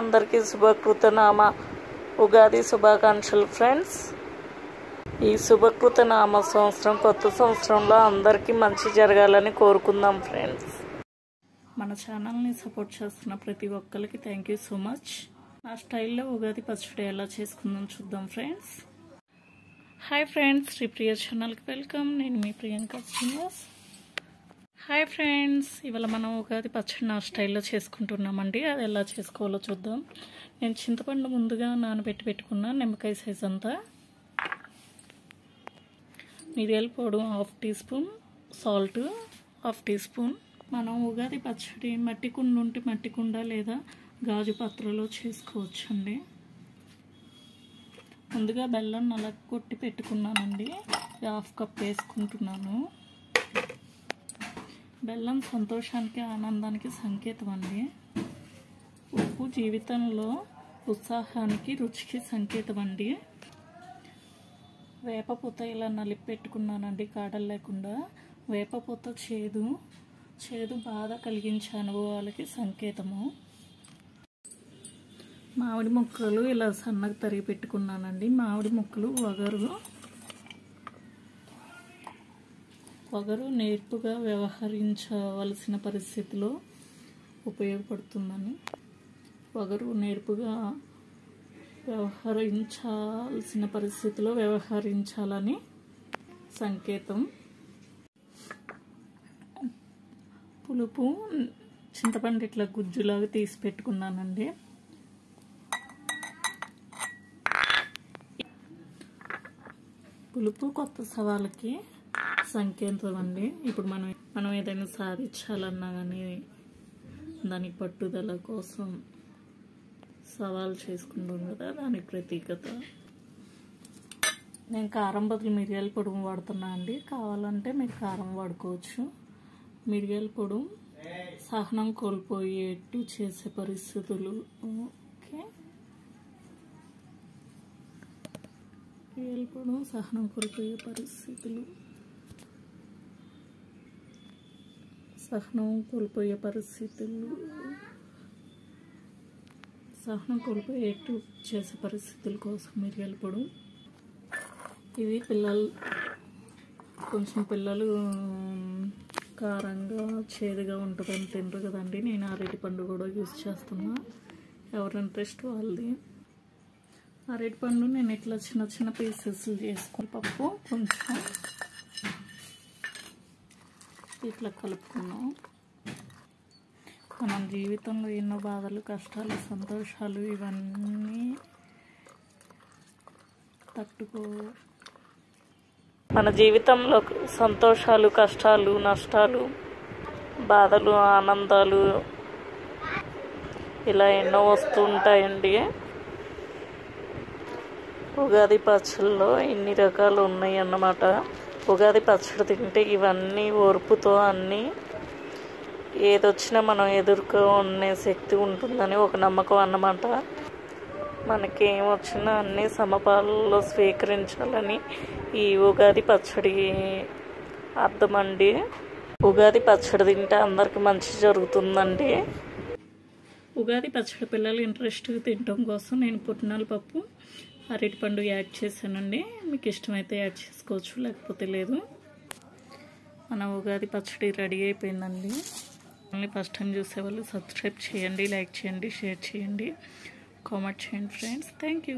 అందరికీ శుభకృతనామ. ఉగాది శుభాకాంక్షలు ఫ్రెండ్స్. ఈ శుభకృతనామ సంవత్సరం కొత్త సంవత్సరంలో అందరికీ మంచి జరగాలని కోరుకుందాం ఫ్రెండ్స్. మన ఛానల్ని సపోర్ట్ చేస్తున్న ప్రతి ఒక్కరికి థ్యాంక్ యూ సో మచ్ నా స్టైల్లో ఉగాది పచ్చడి ఎలా చేసుకుందాం చూద్దాం friends. Hi friends Sri Priya ఛానల్కి వెల్కమ్ నేను మీ ప్రియాంక శ్రీనివాస్. హాయ్ ఫ్రెండ్స్ ఇవాళ మనం ఉగాది పచ్చడి నా స్టైల్లో చేసుకుంటున్నామండి. అది ఎలా చేసుకోవాలో చూద్దాం. నేను చింతపండు ముందుగా నానబెట్టి పెట్టుకున్న నిమ్మకాయ సైజ్ అంతా. మిరియాల పొడి half teaspoon salt half teaspoon. మనం ఉగాది పచ్చడి మట్టి కుండ ఉంటే మట్టి కుండ లేదా గాజు పాత్రలో చేసుకోవచ్చండి. ముందుగా బెల్లం నలగొట్టి పెట్టుకున్నానండి. హాఫ్ కప్ వేసుకుంటున్నాను. బెల్లం సంతోషానికి ఆనందానికి సంకేతం అండి. ఉప్పు జీవితంలో ఉత్సాహానికి రుచికి సంకేతం అండి. వేపపూత ఇలా నలిపి పెట్టుకున్నానండి కాడలు లేకుండా. వేపపూత చేదు చేదు బాధ కలిగించే అనుభవాలకి సంకేతము. మామిడి ముక్కలు ఇలా సన్నగా తరిగి పెట్టుకున్నానండి. మామిడి ముక్కలు వగరు వగరు నేర్పుగా వ్యవహరించవలసిన పరిస్థితిలో ఉపయోగపడుతుందని. వగరు నేర్పుగా వ్యవహరించాల్సిన పరిస్థితిలో వ్యవహరించాలని సంకేతం. పులుపు చింతపండు ఇట్లా గుజ్జులాగా తీసి పెట్టుకున్నానండి. పులుపు కొత్త సవాళ్ళకి సంకేతం అండి ఇప్పుడు మనం మనం ఏదైనా సాధించాలన్నా కానీ దానికి పట్టుదల కోసం సవాల్ చేసుకుంటాం కదా దానికి ప్రతీకత. నేను కారం బదులు మిరియాల పొడుము వాడుతున్నా అండి. కావాలంటే మీరు కారం వాడుకోవచ్చు. మిరియాల పొడుము సహనం కోల్పోయేట్టు చేసే పరిస్థితులు. ఓకే. మిరియాల పొడుము సహనం కోల్పోయే పరిస్థితులు. సహనం కోల్పోయే పరిస్థితులు. సహనం కోల్పోయేట్టు చేసే పరిస్థితుల కోసం మిరియాల పొడి ఇది పిల్లలు కొంచెం పిల్లలు కారంగా చేదుగా ఉంటుందని తినరు కదండి. నేను అరటి పండు కూడా యూజ్ చేస్తున్నా. ఎవరి ఇంట్రెస్ట్ వాళ్ళది. అరటి పండు నేను ఇట్లా చిన్న చిన్న పీసెస్ చేసుకుని పప్పు కొంచెం ఇట్లా కలుపుకున్నాం. మనం జీవితంలో ఎన్నో బాధలు కష్టాలు సంతోషాలు ఇవన్నీ తట్టుకో మన జీవితంలో సంతోషాలు కష్టాలు నష్టాలు బాధలు ఆనందాలు ఇలా ఎన్నో వస్తుంటాయండి. ఉగాది పచ్చల్లో ఇన్ని రకాలు ఉన్నాయి అన్నమాట ఉగాది పచ్చడి తింటే ఇవన్నీ ఓర్పుతో అన్నీ ఏదొచ్చినా మనం ఎదుర్కొనే శక్తి ఉంటుందని ఒక నమ్మకం అన్నమాట. మనకి ఏమొచ్చినా అన్నీ సమపాలలో స్వీకరించాలని ఈ ఉగాది పచ్చడి అర్థమండి. ఉగాది పచ్చడి తింటే అందరికి మంచి జరుగుతుందండి. ఉగాది పచ్చడి పిల్లలు ఇంట్రెస్ట్గా తినడం కోసం నేను పుట్టినాల పప్పు అరటిపండు యాడ్ చేశానండి. మీకు ఇష్టమైతే యాడ్ చేసుకోవచ్చు లేకపోతే లేదు. మన ఉగాది పచ్చడి రెడీ అయిపోయిందండి. మళ్ళీ ఫస్ట్ టైం చూసేవాళ్ళు సబ్స్క్రైబ్ చేయండి లైక్ చేయండి షేర్ చేయండి. కామెంట్ చేయండి ఫ్రెండ్స్. Thank you